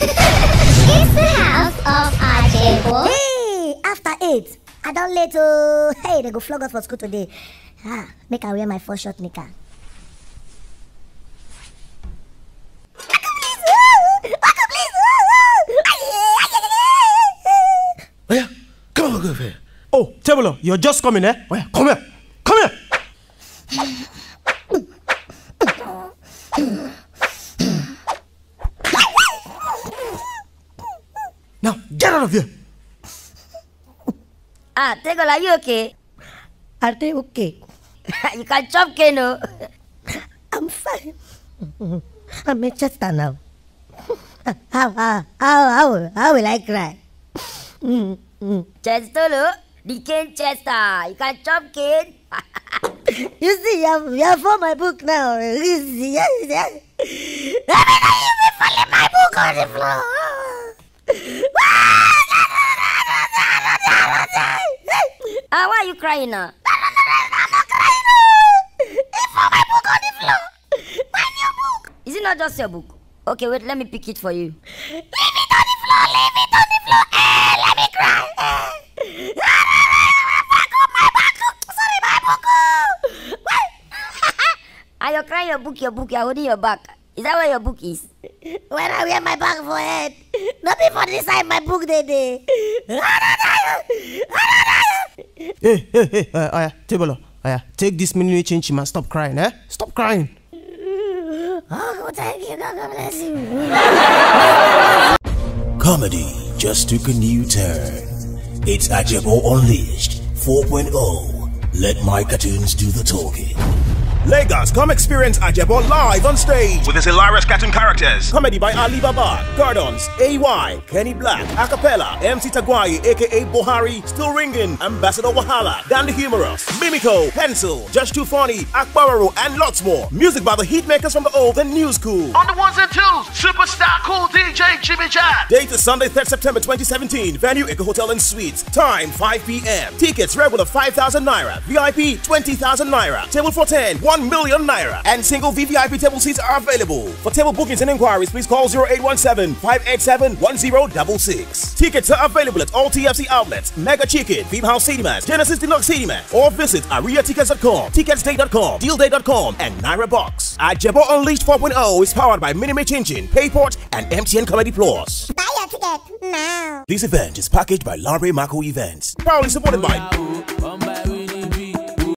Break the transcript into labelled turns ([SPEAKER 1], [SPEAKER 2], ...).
[SPEAKER 1] it's the house of Ajebo.
[SPEAKER 2] Hey, after eight. I don't late oh. Hey, they go flog us for school today. Ah, make I wear my four short knicker.
[SPEAKER 3] Oh yeah, come on, go over here. Oh, Tebolo, you're just coming, eh? Oh yeah, come here, come here. Of here.
[SPEAKER 4] Ah, Tegol, are you okay?
[SPEAKER 2] Are they okay?
[SPEAKER 4] you can chop Keno.
[SPEAKER 2] I'm fine. I'm in Chester now. How, how, how, how, how will I cry?
[SPEAKER 4] Chestolo, the cane chester. You can chop cane.
[SPEAKER 2] You see, you have, you have found my book now. You see, yes, yes. I mean, you be falling my book on the floor.
[SPEAKER 4] Ah, why are you crying now?
[SPEAKER 2] I'm not crying. oh. He found my book on the floor. My new book.
[SPEAKER 4] Is it not just your book? Okay, wait, let me pick it for you.
[SPEAKER 2] Leave it on the floor. Leave it on the floor. Eh, let me cry. Eh. Back up my back. Sorry, my book. oh. Wait.
[SPEAKER 4] Ah, you're crying your book, your book, you're holding your back. Is that where your book is?
[SPEAKER 2] When I wear my bag for head, not before this side my book they dey.
[SPEAKER 3] Hey, hey, hey, uh, oh yeah, Tebolo. Oh take this mini change and stop crying, eh? Stop crying.
[SPEAKER 2] Oh, thank you. God bless you.
[SPEAKER 5] Comedy just took a new turn. It's Ajebo Unleashed 4.0. Let my cartoons do the talking.
[SPEAKER 6] Lagos, come experience Ajebo live on stage.
[SPEAKER 7] with his hilarious cartoon characters.
[SPEAKER 6] Comedy by Ali Baba, Gordons, AY, Kenny Blaq, Acapella, MC Tagwaye, aka Bohari, Still Ringing, Ambassador Wahala, Dan the Humorous, Mimico, Pencil, Just Too Funny, Akpororo, and lots more. Music by the hitmakers from the old and new school.
[SPEAKER 7] On the ones and twos, superstar cool DJ Jimmy Jatt.
[SPEAKER 6] Date is Sunday, 3rd September 2017. Venue Eko Hotel and Suites. Time 5 p.m. Tickets regular 5,000 naira. VIP 20,000 naira. Table for 10 1 million naira. And single VVIP table seats are available. For table bookings and inquiries, please call 0817 587 1066. Tickets are available at all TFC outlets, Mega Chicken, Beam House Cinemas, Genesis Deluxe Cinemas, or visit ariatickets.com, ticketsday.com, dealdey.com, and Naira Box. Ajebo Unleashed 4.0 is powered by Minimate Engine, Payport, and MTN Comedy Plus.
[SPEAKER 2] Buy your ticket now.
[SPEAKER 6] This event is packaged by Larry Mako Events, proudly supported by